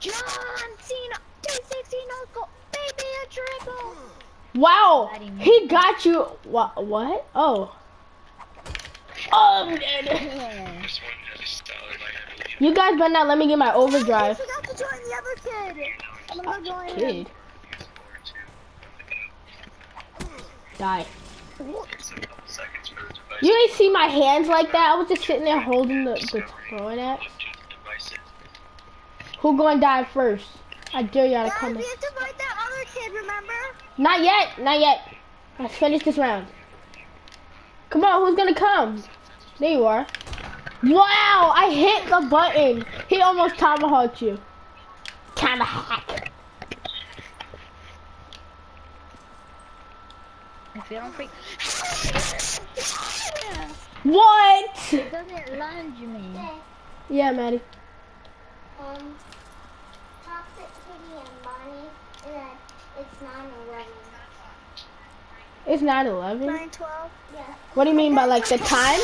John Cena, 216 no baby a triple. Wow, he got you. What? What? Oh. Um, oh, I'm dead. Yeah. This one has a stellar light, I believe. You guys better not let me get my I overdrive. forgot to join the other kid. I'm gonna go oh, join him. Die. It's a couple seconds for the device You ain't see my hands like that. I was just sitting there holding the, the throwing at. To Bluetooth devices. Who gonna die first? I dare y'all to Guys, come we in. have to fight that other kid, remember? Not yet, not yet. Let's finish this round. Come on, who's gonna come? There you are. Wow, I hit the button. He almost tomahawked you. Tomahawk. If you don't freak. What? It doesn't lunge me. Yeah, Maddie. Um, Toxic Kitty and Bonnie, and it's 9-11. It's 9-11. 912. Yeah. What do you mean by like the time?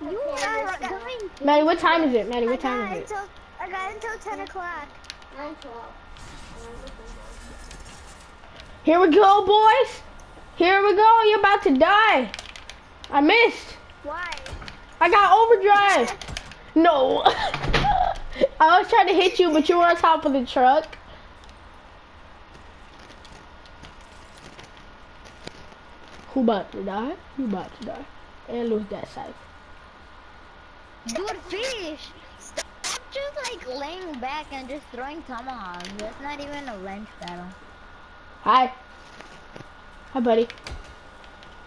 You are going. Maddie, what time is it? Maddie, what time is it? until I got until 10 o'clock. 912. Here we go, boys. Here we go. You're about to die. I missed. Why? I got overdrive. No. I was trying to hit you, but you were on top of the truck. Who about to die? You about to die. And lose that side. Dude, fish! Stop just like laying back and just throwing tomahawks. That's not even a wrench battle. Hi. Hi, buddy.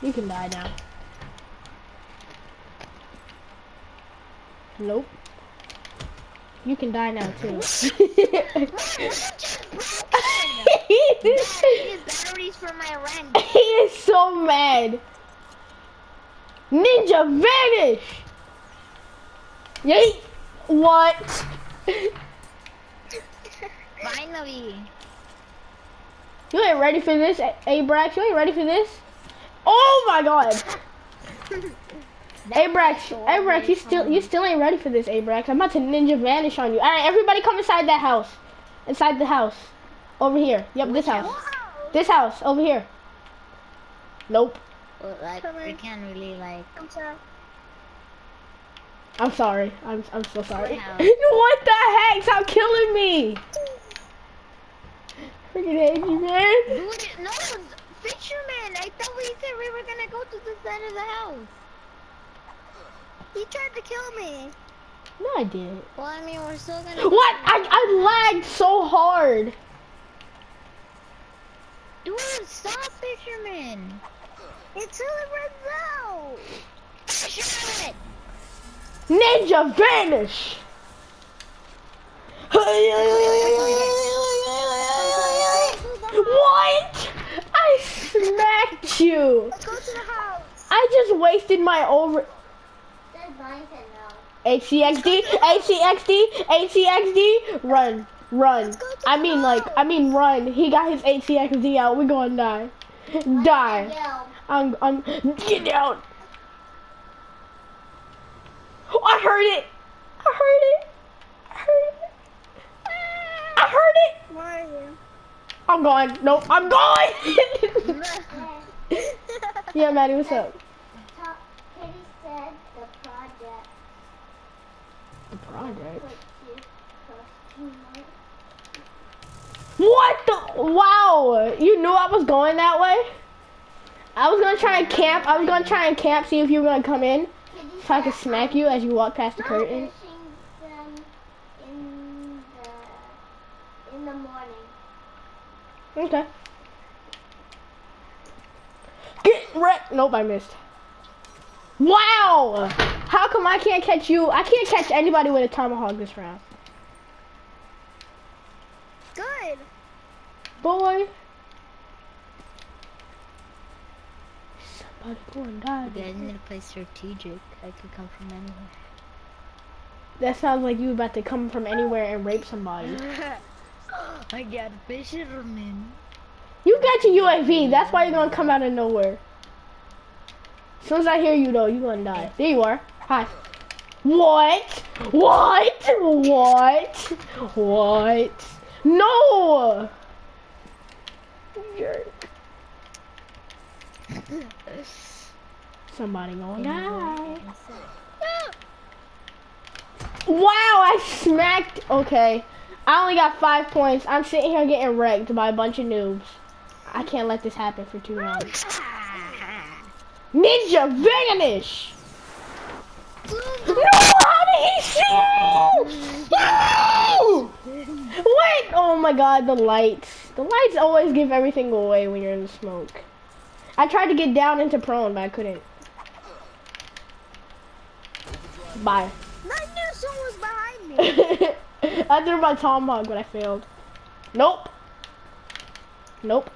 You can die now. Nope. You can die now too. Batteries for my he is so mad. Ninja vanish. Yay. What? Finally. You ain't ready for this, Abrax. You ain't ready for this. Oh my god. Abrax, Abrax, you still you still ain't ready for this, Abrax. I'm about to ninja vanish on you. All right, everybody, come inside that house. Inside the house. Over here. Yep, this house. This house over here. Nope. Well, like, Come we in. can't really like. I'm sorry. I'm sorry. I'm I'm so sorry. What the heck? Stop killing me. Freaking hate you, man. Dude, no, fisherman. I thought we said we were gonna go to the side of the house. He tried to kill me. No, I didn't. Well, I mean, we're still gonna. What? I I lagged so hard. Dude, stop, fisherman. It's over now. Fisherman. Ninja vanish. What? I smacked you. Let's go to the house. I just wasted my over. Said Bonnie said. HCXD, HCXD, HCXD, run, run. I mean, like, I mean, run. He got his HCXD out. We're gonna die. Die. I'm, I'm, get down. Oh, I heard it. I heard it. I heard it. I heard it. Where are you? I'm going. Nope, I'm going. yeah, Maddie, what's up? Top said the project The project. put you costume on. What the? Wow, you knew I was going that way? I was gonna try and camp. I was gonna try and camp, see if you were gonna come in, so I could smack you as you walk past the curtain. in the in the morning. Okay. Get wrecked. Nope, I missed. Wow! How come I can't catch you? I can't catch anybody with a tomahawk this round. Good. Boy. Somebody go and die. You guys need to play strategic. I could come from anywhere. That sounds like you about to come from anywhere and rape somebody. I got a fisherman. You got your UAV. That's why you're gonna come out of nowhere. As soon as I hear you, though, you're gonna die. There you are. Hi. What? What? What? What? No! Jerk. Somebody gonna die. Wow, I smacked. Okay. I only got five points. I'm sitting here getting wrecked by a bunch of noobs. I can't let this happen for too long. Ninja vanish! No, how did he see me? No! What? Oh my god, the lights. The lights always give everything away when you're in the smoke. I tried to get down into prone, but I couldn't. Bye. I knew someone was behind me. I threw my tomahawk, but I failed. Nope. Nope.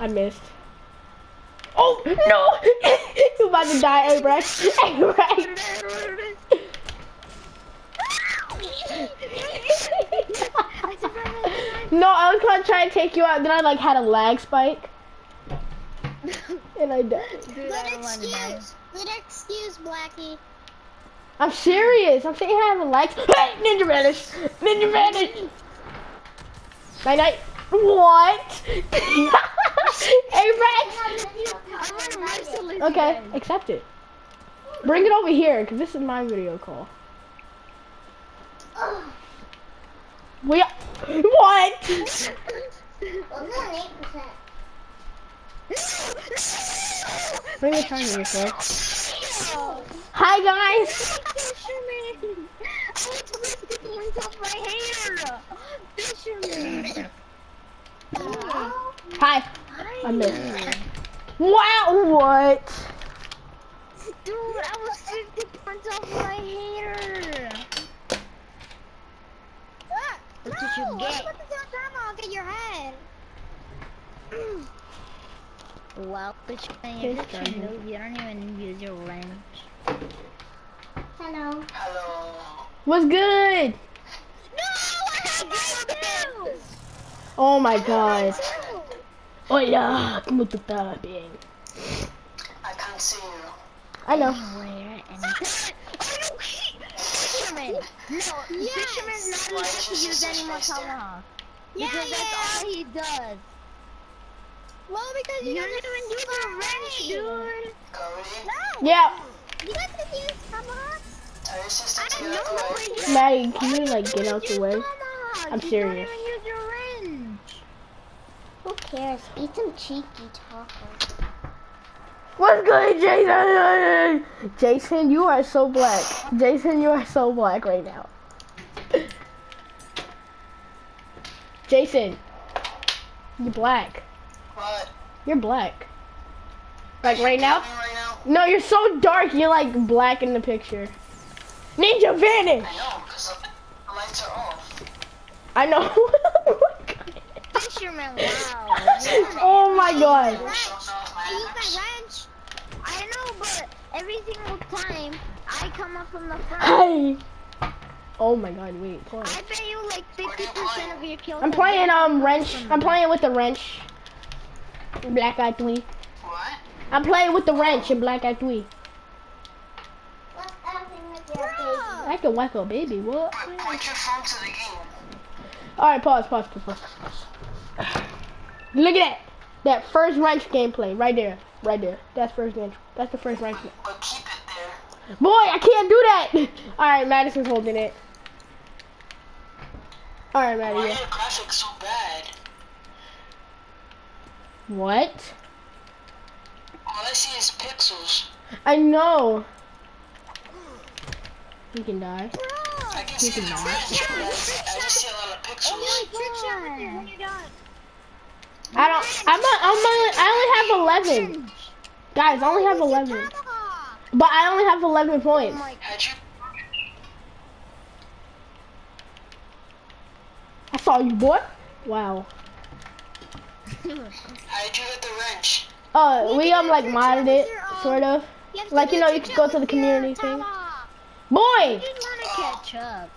I missed. Oh no! You're about to die, Abrax. Abrax. No, I was gonna try to take you out. Then I like had a lag spike, and I died. Dude, I don't want to die. Good excuse, Blackie. I'm serious. I'm sitting here having lags. Hey, Ninja Vanish! Ninja Vanish! Night night. What? Abrax. I'm gonna wrestle it Okay, accept it. Bring it over here, cause this is my video call. We what? Eight percent. Bring the charger yourself. Hi guys. Fisherman! I was lifting myself my hair! Fisherman! Hi. I missed. Wow. What? Dude, I was 50 points off my hair! What did you get? Put this on I'll get your head. Well, Fisherman, you're such a noob. You don't even use your wrench. Hello. Hello. What's good? No! I have two! Oh my god. Hola, ¿cómo tú estás? Bien. I can't see you. I know. Where and Fisherman! No, Fisherman's not allowed to use any more tomahawk. Because Yeah, that's all he does. Well, because you, You don't don't even use a wrench, dude. Cody, No. Yeah. You guys can use tomahawks. tell your sister I don't know out where the way. you Maddie, can you like get out the way? Tomahawk. I'm you serious. don't even use your wrench. Who cares? Be some cheeky talker. What's good, Jason? Jason, you are so black. Jason, you are so black right now. Jason, you're black. What? You're black. Like right now? Right now? No, you're so dark. You're like black in the picture. Ninja vanish. I know, because the lights are off. I know. Oh my god. Off oh my Use axe. my wrench. I know, but every single time I come up from the front, Hey. Oh my god, wait, pause. I bet you like 50% of your kills. I'm playing um wrench. I'm playing with the wrench. Black Eye 3. What? I'm playing with the wrench in Black Eye 3. What's happening with. I can whack a baby, what? Point, point your phone to the game. Alright, pause, pause, pause, pause, pause. Look at that. That first wrench gameplay, right there. Right there. That's first wrench. That's the first wrench. But keep it there. Boy, I can't do that! Alright, Madison's holding it. Alright, Why are Maddie. your graphics so bad? What? All I see is pixels. I know. You can die. I can see the wrench, but I, I just see a lot of pixels. Trick shot with you when you're done. I don't. I'm. A, I'm. A, I only have 11. Guys, I only have 11. But I only have 11 points. I saw you, boy. Wow. How'd you get the wrench? Uh, we um like modded it, sort of. You have to Like, you know, you could go to the community thing. Boy. I just want to catch up.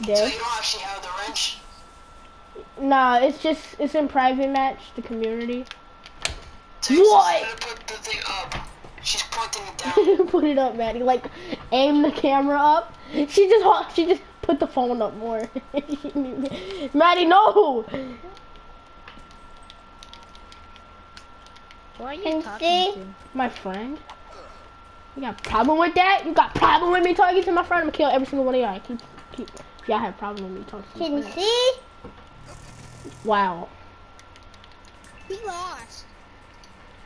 So There. you don't actually have the wrench? Nah, it's just it's in private match, the community. So you What? put the thing up. She's pointing it down. put it up, Maddie. Like, aim the camera up. She just she just put the phone up more. Maddie, no. Who are you Can talking see? to? My friend. You got a problem with that? You got a problem with me talking to my friend? I'm gonna kill every single one of y'all. Keep, keep. Y'all have a problem with me talking to Can my you friend. see? Wow. He lost.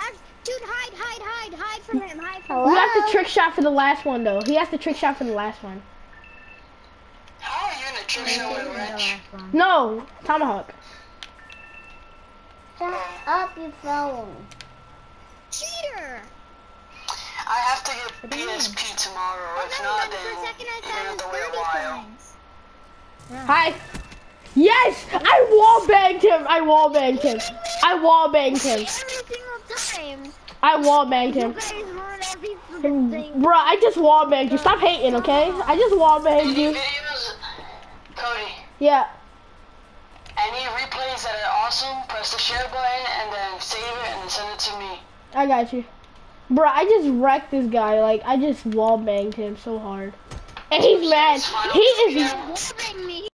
I, dude, hide, hide, hide, hide from him, hide from Hello? You have to trick shot for the last one though. He has to trick shot for the last one. How are you in a trick shot with a him. wrench? No, tomahawk. Shut up, you phone. Cheater! I have to get do? PSP tomorrow. Oh, If never not, then for a second I you're thought gonna it have was to wait a 30 while. points. Hi. Yes, I wall banged him. I wall banged him. I wall banged him. Every. I wall banged him. guys ruin every freaking mm, thing. Bruh, I just wall banged you. Stop hating, okay? I just wall banged you. videos, Cody? Yeah. Any replays that are awesome, press the share button and then save it and then send it to me. I got you. Bro, I just wrecked this guy. Like, I just wall banged him so hard. And he's mad. He is Whooping me.